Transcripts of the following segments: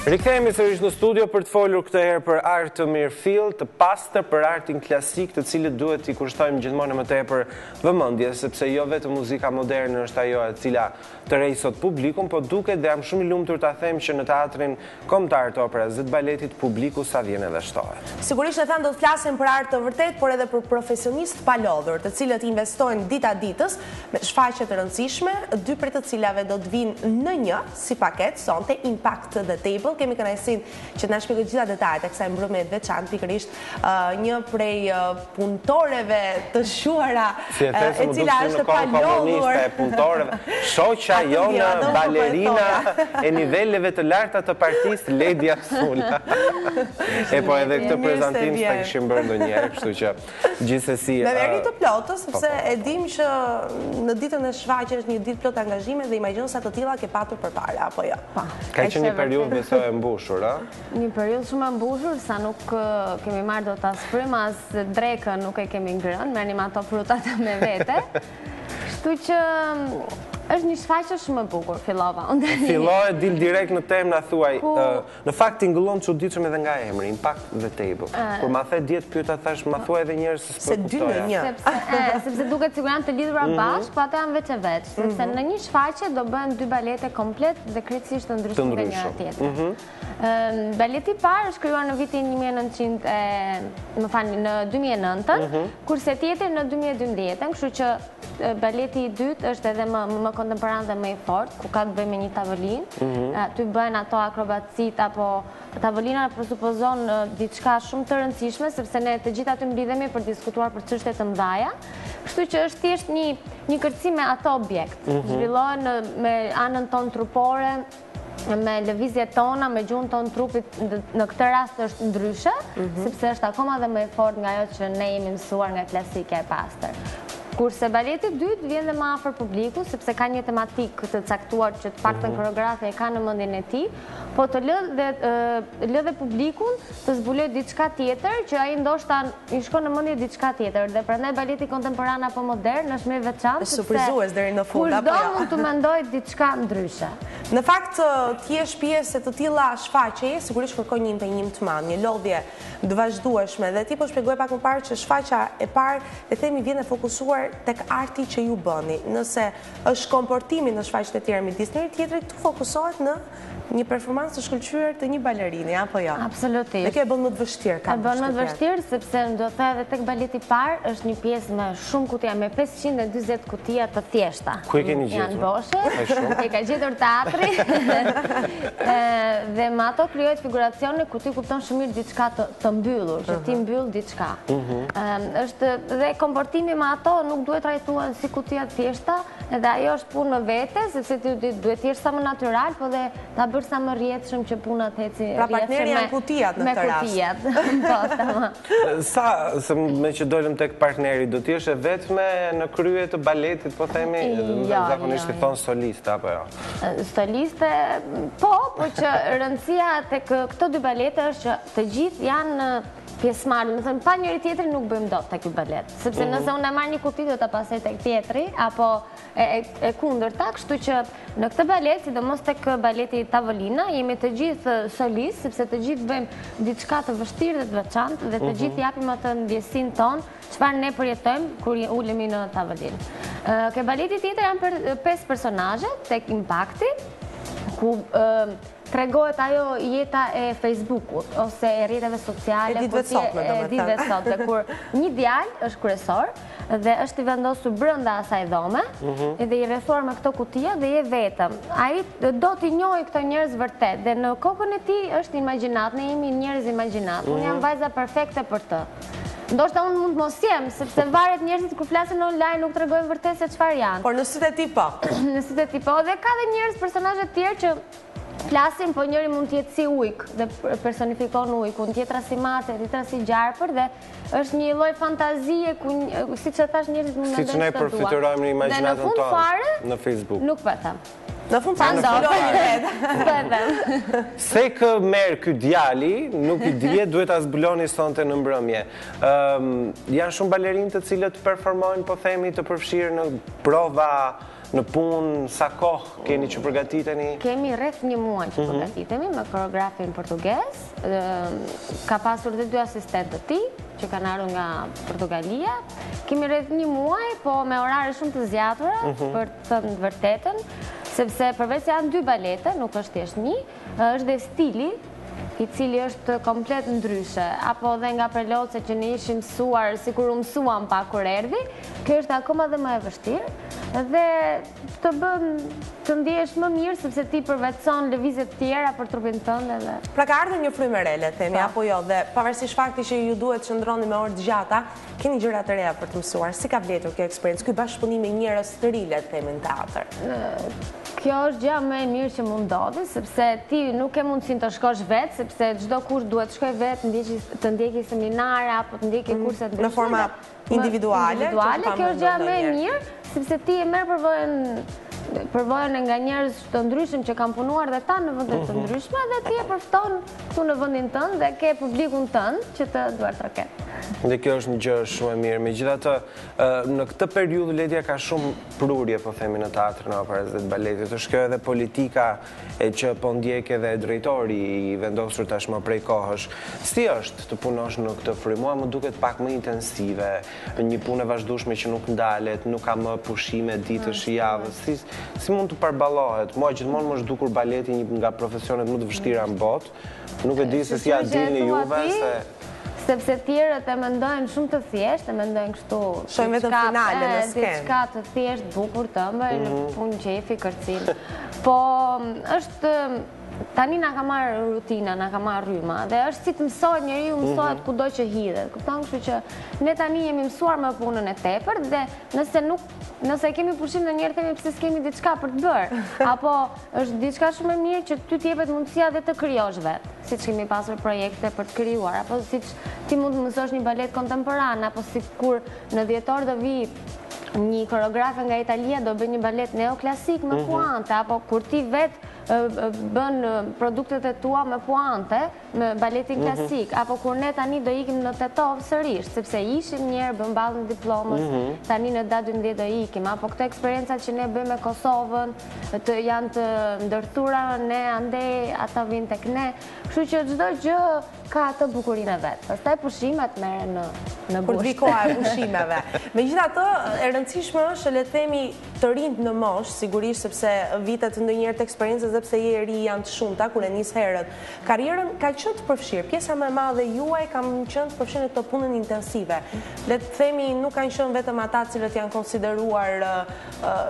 Rikthehemi sërish në studio për të folur këtë herë për art të mirëfilltë, të pastër për artin klasik, të cilit duhet t'i kushtojmë gjithmonë e më tepër vëmendje, sepse jo vetëm muzika moderne është ajo e cila tërheq sot publikun, po duket dhe jam shumë i lumtur ta them që në Teatrin Kombëtar të Operas dhe të Baletit publiku sa vjen edhe shtohet. Sigurisht e thamë do të flasim për art të vërtetë, por edhe për profesionistë të palodhur, të cilët investojnë dita ditës me shfaqje të rëndësishme, dy prej të cilave do të vijnë në një, Si paketë, sonte Impact dhe Table kemi kënaqësinë që të na shpjegojë të gjitha detajet e kësaj mbrëmjeje të veçantë, pikërisht një prej punëtoreve të shuara, e cila është e palodhur. Shoqja jonë balerina e niveleve të larta të partisë, Ledia Sulaj. Epo edhe këtë prezantim s'ta kishim bërë ndonjëherë, kështu që. Gjithsesi, me emër të plotë, po, sepse po, po, e dim që në ditën e shfaqjes është një ditë plot angazhime dhe imagjino sa të tilla ke patur përpara apo jo. Po. Ka qenë një periudhë besoj e mbushur, a? Një periudhë shumë e mbushur, sa nuk kemi marrë dot as frym as drekën, nuk e kemi ngrënë, merrnim ato frutat me vete. Kështu që është një shfaqje shumë e bukur, fillova. Fillo dhe dil direkt në temë na thuaj. Në fakt tingëllon çuditshëm edhe nga emri, Impact dhe Table. Kur ma the dje të pyeta thash ma thuaj edhe një herë se s'po e kuptoja. Sepse sepse duket sikur janë të lidhura mhm. bashkë, po ato janë veç e veç, mhm. sepse në një shfaqje do bëhen dy balete komplet dhe krejtësisht të ndryshme nga njëra tjetra. Mhm. Baleti i parë është krijuar në vitin 1900 e më falni në 2009, kurse tjetri në 2012, kështu që Baleti i dytë është edhe më kontemporan dhe më i fortë, ku ka të bëjë me një tavolinë. Mhm. Aty bëhen ato akrobacitë apo tavolina presupozon diçka shumë të rëndësishme sepse ne të gjithë aty mblidhemi për të diskutuar për çështje të mëdhaja. Kështu që është thjesht një një kërcim me atë objekt. Mhm. Zhvillohen me anën tonë trupore, me lëvizjet tona, me gjuhën tonë trupit, në këtë rast është ndryshe, mhm. sepse është akoma dhe më e fortë nga ajo që ne jemi mësuar nga klasikja e pastër. Kurse baleti i dytë vjen dhe më afër publikut, sepse ka një tematikë të caktuar që të paktën mhm. koreografi e ka në mendjen e tij, po do të lërë dhe publikun të zbulojë diçka tjetër që ai ndoshta I shkon në mendje diçka tjetër dhe prandaj baleti kontemporan apo modern është më i veçantë sepse surprizues deri në fund apo jo. Kushdo mund të mendojë diçka ndryshe. Në fakt të jesh pjesë e të tilla shfaqjeje sigurisht kërkon një impenjim të madh, një lodhje të vazhdueshme dhe ti po shpjegoje pak më parë që shfaqja e parë, e themi, vjen e fokusuar tek arti që ju bëni. Nëse është komportimi në shfaqjet e tjera midis njëri tjetrit, këtu fokusohet në Një performancë të shkëlqyer të një balerini, apo jo? Absolutisht. Dhe kjo e bën më të vështirë, kam përshtypjen. E bën më të vështirë, sepse në do të edhe tek baleti i parë, është një pjesë me shumë kutia, me 520 kutia të thjeshta. Ku e keni gjetur? Janë boshe, e ka gjetur teatri, dhe me ato krijohen figuracione ku ti kupton shumë mirë diçka të mbyllur, që ti mbyll diçka. Mhm. Dhe komportimi me ato nuk duhet të trajtohen si kutia të thjeshta, Edhe ajo është punë me vete, sepse ti duhet të jesh sa më natyral, po dhe ta bësh sa më rrjedhshëm që puna të ecë rrjedhshëm me... Pra partneri janë kutiat në këtë rast. Me kutiat, po, të ma. Sa, se meqë dolëm tek partneri, do të jesh e vetme në krye të baletit, po themi, jo, jo, jo. zakonisht i thonë soliste, apo jo? Soliste, po, po që rëndësia tek këto dy balete është që të gjithë janë pjesëmarrës, domethënë, pa njëri-tjetrin nuk bëjmë dot te ky balet, sepse mhm. nëse unë e marr një kuti do ta pasoj tek tjetri, apo e kundërta, kështu që në këtë balet, sidomos tek baleti tavolina, jemi të gjithë solistë, sepse të gjithë bëjmë diçka të vështirë dhe të veçantë, dhe të mhm. gjithë japim atë ndjesinë tonë, çfarë ne përjetojmë, kur ulemi në tavolinë. Tek baleti tjetër janë 5 personazhe, tek impakti, ku Tregohet ajo jeta e Facebookut ose e rrjeteve sociale e ditëve të sotme, kur një djalë është kryesor dhe është i vendosur brenda asaj dhome mhm. dhe i rrethuar me këto kutia dhe i vetëm. Ai do t'i njohë këto njerëz vërtet dhe në kokën e tij është imagjinatë, ne jemi njerëz imagjinatë. Unë jam mhm. vajza perfekte për të. Ndoshta unë mund të mos jem, sepse varet njerëzit kur flasin online nuk tregojnë vërtet se çfarë janë. Por në sytë e tij po. Në sytë e tij po, dhe ka dhe njerëz personazhe të tjerë që flasin, po njëri mund të jetë si ujk dhe personifikon ujkun, tjetra si mace, tjetra si gjarpër dhe është një lloj fantazie ku siç e thashë njerëzit mund të mendojnë çfarë duan. Siç ne përfytyrojmë në imagjinatën tonë në Facebook. Nuk po e them. Në fund se ça ndodh, jo vetë. S'e them. Se kë merr ky djali, nuk dihet, duhet ta zbuloni sonte në mbrëmje. Janë shumë balerinë të cilët performojnë, po themi të përfshirë në prova, në punë, sa kohë keni që përgatiteni? Kemi rreth një muaj që përgatitemi me koreografin portugez. Ka pasur dhe dy asistentë të tij, që kanë ardhur nga Portugalia. Kemi rreth një muaj, po me orare shumë të zgjatura, për t'thënë të vërtetën, sepse përveçse janë dy balete, nuk është thjesht një, është dhe stili, i cili është komplet ndryshe, apo dhe nga Preljocaj që ne ishim mësuar, sikur u mësuam pak kur erdhi, kjo është akoma dhe më e vështirë, dhe të bën të ndihesh më mirë, sepse ti përvetëson lëvizje të tjera për trupin tënd dhe... Pra ka ardhë një frymë e re le të themi, po. apo jo, dhe pavarësisht faktit që ju duhet të qëndroni me orë të gjata, Keni gjëra të reja për të mësuar, si ka vlejtur kjo eksperiencë, ky bashkëpunim me njerëz të rinj, le të themi në teatër? Kjo është gjëja më e mirë që mund të ndodhë, sepse ti nuk ke mundësinë të shkosh vetë, sepse çdokush duhet të shkojë vetë, të ndjekë seminare, apo të ndjekë mm, kurset në forma individuale, kjo është gjëja më e mirë, sepse ti e merr përvojën përvojën nga njerëz të ndryshëm që kanë punuar dhe ata në vende të mhm. ndryshme dhe ti e përfton këtu në vendin tënd dhe ke publikun tënd që të duartroket. Dhe kjo është një gjë shumë e mirë. Megjithatë, në këtë periudhë Ledja ka shumë prurje, po themi në teatrin e operës dhe të baletit. është kjo edhe politika që po ndjek dhe drejtori i vendosur tashmë prej kohësh. Si është të punosh në këtë frymë? Mua, më duket pak më intensive, Një punë e vazhdueshme që nuk ndalet, nuk ka më pushime ditësh, javës. Si si mund të përballohet? Mua gjithmonë më është dukur baleti një nga profesionet më të vështira në botë. Nuk e di se si ja dilni juve se sepse të tjerët e mendojnë shumë të thjeshtë, e mendojnë kështu. Shohin vetëm finalen në skenë. Diçka të thjeshtë, bukur, të ëmbël, punë qejfi, kërcim. Po është Tani na ka marrë rutina, na ka marrë rryma dhe është si të mësohet njeriu, mhm. mësohet kudo që hidhet. Kupton, kështu që ne tani jemi mësuar me punën e tepërt dhe nëse nuk nëse kemi pushim ndonjëherë themi pse s'kemi diçka për të bërë, apo është diçka shumë e mirë që ty t'jepet mundësia dhe të krijosh vetë, siç kemi pasur projekte për të krijuar, apo siç ti mund të mësosh një balet kontemporan, apo si kur në dhjetor do vijë një koreografe nga Italia do bëjë një balet neoklasik me mhm. puante, apo kur ti vetë bën produktet e tua me puante, me baletin mhm. klasik, apo kur ne tani do ikim në Tetovë sërish, sepse ishim njëherë bëmë ballon e diplomës, mhm. tani në datë 12 do ikim, apo këto eksperienca që ne bëjmë me Kosovën, që janë të ndërthurura, ne andej, ata vijnë tek ne, kështu që çdo gjë ka atë bukurinë e vet. Pastaj pushimet merren në gusht. Kur të vijë koha e pushimeve. Megjithatë, e rëndësishme është, le themi, të rinjtë në moshë, sigurisht, sepse vitet ndonjëherë të eksperiencës dhe pse je e ri janë të shumta, kur e nis herët karrierën, kanë qenë të përfshirë, pjesa më e madhe juaj kanë qenë të përfshirë në këtë punën intensive. Le të themi, nuk kanë qenë vetëm ata të cilët janë konsideruar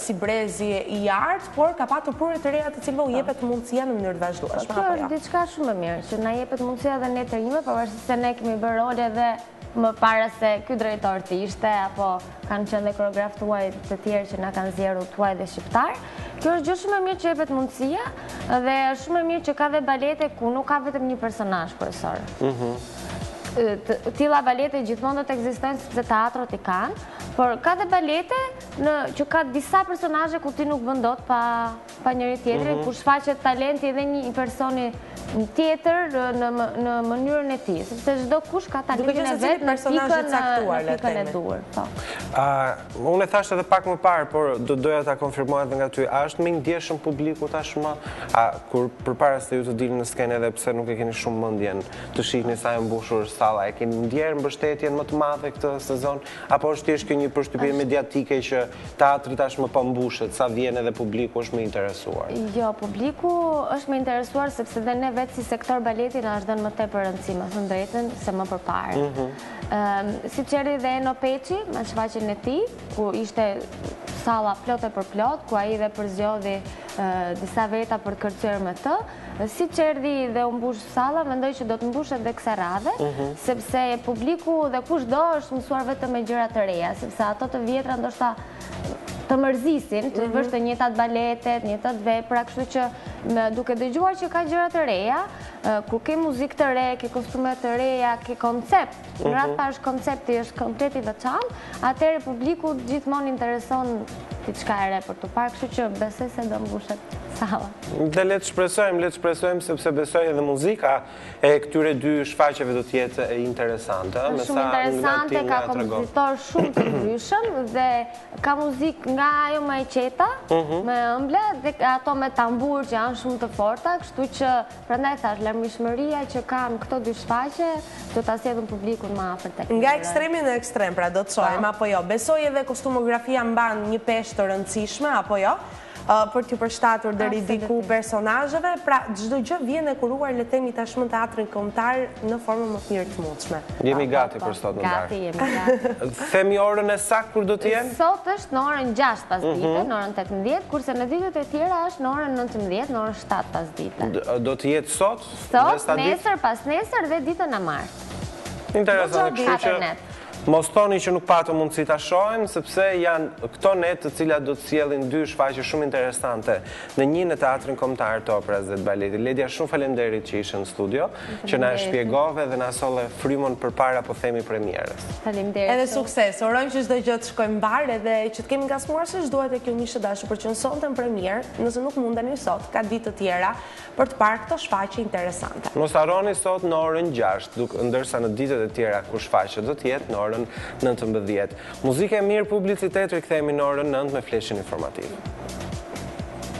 si brezi i artë, por ka patur prurje të reja të cilëve u po. jepet mundësia në mënyrë të vazhdueshme. Po, kjo është jo? diçka shumë e mirë, që na jepet mundësia dhe ne të rinjve, pavarësisht se ne kemi bërë role dhe më para se ky drejtor të ishte, apo kanë qenë dhe koreografë të huaj të tjerë që na kanë zgjedhur, të huaj dhe shqiptarë. Kjo është gjë shumë e mirë që jepet mundësia, dhe shumë e mirë që ka dhe balete ku nuk ka vetëm një personazh kryesor. Mhm. Të tilla balete gjithmonë do të ekzistojnë, sepse teatrot i kanë, por ka dhe balete, që ka disa personazhe ku ti nuk bën dot pa njëri-tjetrin, mhm. ku shfaqet talenti edhe një personi tjetër në mënyrën e tij, sepse çdokush ka talentin e vet në pikën e caktuar, në pikën e duhur. Po. Unë e thashë edhe pak më parë, por do doja ta konfirmoja edhe nga ty, a është më i ndjeshëm publiku tashmë? A kur përpara se ju të dilni në skenë edhe pse nuk e keni shumë mendjen, të shihni sa e mbushur salla, e keni ndjerë mbështetjen më të madhe këtë sezon? Apo është thjesht kjo një përshtypje mediatike që teatri tashmë po mbushet, sa vjen edhe publiku është më i interesuar? Jo, publiku është më i interesuar sepse dhe ne vetë si sektor baleti na është dhënë më tepër rëndësi, me thënë të drejtën, se më përpara. Mhm. Ehm, siç erdhi dhe Eno Peçi, me shfaqjen e tij, ku ishte salla plot e për plot, ku ai dhe përzgjodhi disa veta për të kërcyer me të, Siç erdhi dhe u mbush salla, mendoj që do të mbushet dhe kësaj radhe, mhm. sepse publiku dhe kushdo është mësuar vetëm me gjëra të reja, sepse ato të vjetra ndoshta të mërzisin, të mhm. vësh të njëjtat balete, të njëjtat vepra, kështu që duke dëgjuar që ka gjëra të reja, kur ke muzikë të re, ke kostume të reja, ke koncept, Në radhë të parë koncepti, është komplet i veçantë, atëherë publiku gjithmonë interesohet diçka e re për t'u parë, kështu që besoj se do mbushet salla. Dhe le të shpresojmë, le të shpresojmë, sepse besoj edhe muzika e këtyre dy shfaqjeve do të jetë interesante. Shumë interesante, ka kompozitorë shumë të ndryshëm, dhe ka muzikë nga ajo më e qeta, mhm. më e ëmbla, dhe ato me tambur që janë shumë të forta, kështu që Prandaj thashë, larmishmëria që kanë këto dy shfaqje, do ta sjellin publikun më afër tek tyre. Nga ekstremi në ekstrem, pra do të shohim apo jo. Besoj edhe kostumografia mban një peshë të rëndësishme, apo jo, për t'iu përshtatur deri diku personazheve, pra çdo gjë vjen e kuruar le të themi tashmë në Teatrin Kombëtar në formën më të mirë të mundshme. Jemi gati për sot në darkë. Gati jemi, gati. Themi orën e saktë kur do të jenë? Sot është në orën gjashtë pasdite, në orën tetëmbëdhjetë, kurse në ditët e tjera është në orën nëntëmbëdhjetë, në orën 7 pasdite. Do të jetë sot? Sot, nesër, pasnesër dhe ditën e martë. Interesant, kështu që mos thoni që nuk patë mundësi ta shohim, sepse janë këto net, të cilat do të sjellin dy shfaqje shumë interesante në një në Teatrin Kombëtar të Operas dhe të Baletit. Ledja, shumë faleminderit që ishe në studio. që na e shpjegove dhe na solle frymën përpara po themi premierës. Faleminderit. Edhe sukses. Urojmë që çdo gjë të shkojë mbarë dhe që të kemi ngacmuar sedrën tek ju miq të dashur për që sonte në premierë, nëse nuk mundeni sot, ka ditë të tjera për të parë këto shfaqje interesante. Mos harroni sot në orën 6, ndërsa në ditët e tjera kur shfaqja do të jetë në orën 19. Muzikë e mirë, publicitet, rikthehemi në orën 9 me fleshin informativ.